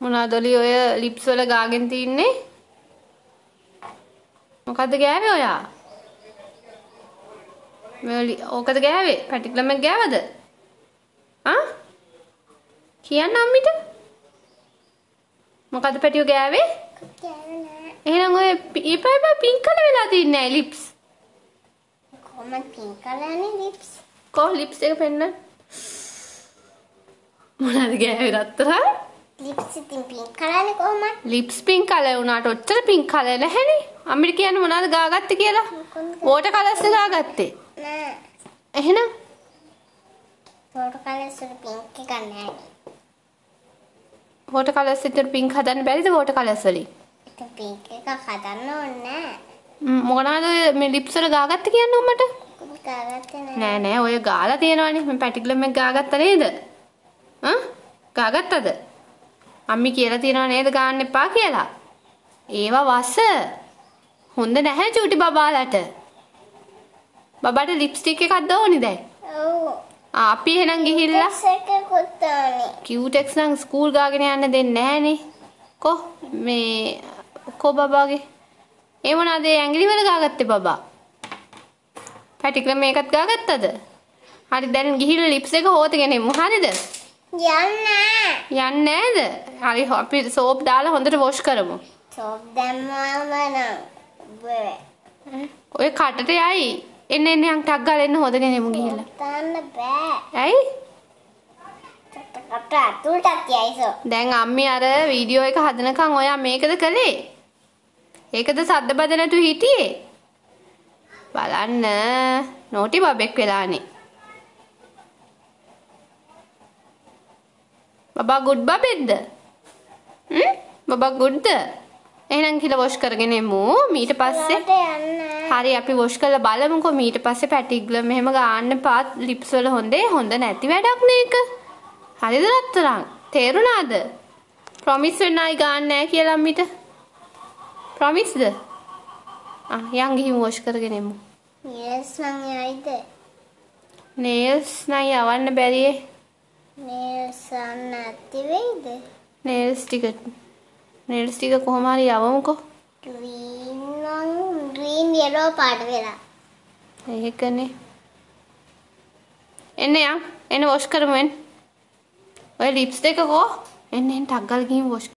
මොනවද ඔලි ඔය ලිප්ස් වල ගාගෙන තින්නේ? මොකද්ද ගෑවේ ඔයා? මේ ඕකද ගෑවේ? පැටික්ලමක් ගෑවද? ආ? කියන්න අම්මිට. මොකද්ද පැටියෝ ගෑවේ? එහෙනම් ඔය ඊපයි බා පින්ක් කලර් වෙලා තින්නේ ලිප්ස්. කොහොමද පින්ක් කලර්නේ ලිප්ස්? කො ලිප්ස් එක පෙන්න. මොනවද ගෑවේ රත්තරන්? ලිප්ස් ඉතින් පින්ක් කලර්නේ කොහොමද? ලිප්ස් පින්ක් කලර් වුණාට ඔච්චර පින්ක් කලර් නැහැනේ. අම්මිට කියන්නේ මොනවද ගාගත්තේ කියලා? වෝටර් කලර්ස් ගාගත්තේ. නෑ. එහෙනම් වෝටර් කලර්ස් වල පින්ක් එකක් නෑ. වෝටර් කලර්ස් විතර පින්ක් හදන්න බැරිද වෝටර් කලර්ස් වලින්? ඉතින් පින්ක් එකක් හදන්න ඕනේ නෑ. මොනවද මේ ලිප්ස් වල ගාගත්තේ කියන්නේ උඹට? ගාගත්තේ නෑ. නෑ නෑ ඔය ගාලා තියෙනවනේ. මම පැටික්ලම් එක ගාගත්තා නේද? ආ? ගාගත්තද? අම්මි කියලා තියෙනව නේද ගාන්න එපා කියලා? ඒවා වස. හොඳ නැහැ චූටි බබාලට. බබාට ලිප්ස්ටික් එකක් දෝනි දැන්. ඔව්. අපි එහෙනම් ගිහිල්ලා. කියුටෙක්ස් නම් ස්කූල් ගාගෙන යන්න දෙන්නේ නැහනේ. කො මේ කො බබාගේ ඒ මොනවාද ඒ ඇඟිලි වල ගාගත්තේ බබා? පැටික්ලම් මේකත් ගාගත්තද? හරි දැන් ගිහිල්ලා ලිප්ස් එක හොතගෙන එමු. හරිද? යන්න. යන්නේ නැද? හරි අපි සෝප් දාලා හොඳට වොෂ් කරමු. සෝප් දැම්මම නම්. ඔය කටට යයි. එන්න එන්න යන් ටක් ගාලා එන්න හොදගෙන එමු ගිහිල්ලා. තාන්න බෑ. ඇයි? කට අතුලටත් යයිසෝ. දැන් අම්මි අර වීඩියෝ එක හදනකම් ඔයා මේකද කළේ? ඒකද සද්ද බද නැතු හිටියේ? බලන්න නෝටි බබෙක් වෙලානේ. බබා ගුඩ් බබෙක්ද? හ්ම්? බබා ගුඩ්ද? එහෙනම් කියලා වොෂ් කරගෙන එමු. ඊට පස්සේ. හරි අපි වොෂ් කරලා බලමුකෝ ඊට පස්සේ පැටිග්ල මෙහෙම ගාන්න පාත් ලිප්ස් වල හොඳේ හොඳ නැති වැඩක් නේක. හරිද රත්තරන්? තේරුණාද? ප්‍රොමිස් වෙන්නයි ගාන්න නැහැ කියලා අම්මිට. ප්‍රොමිස්ද? ආ යන් ගිහින් වොෂ් කරගෙන එමු. නියස් නම් යයිද? නේල්ස් නයි යවන්න බැරියේ. නියස් නැති වෙයිද? නේල්ස් ටික නේල්ස් ටික කොහොම හරි යවමුකෝ. ග්‍රීන් නම් ග්‍රීන් යලෝ පාට වෙලා. ඒකනේ. එන්න යන්. එන්න වොෂ් කරමු එන්න. ඔය ලිප්ස් දෙක කෝ? එන්න එන්න ටක් ගාලා ගිහින් වොෂ්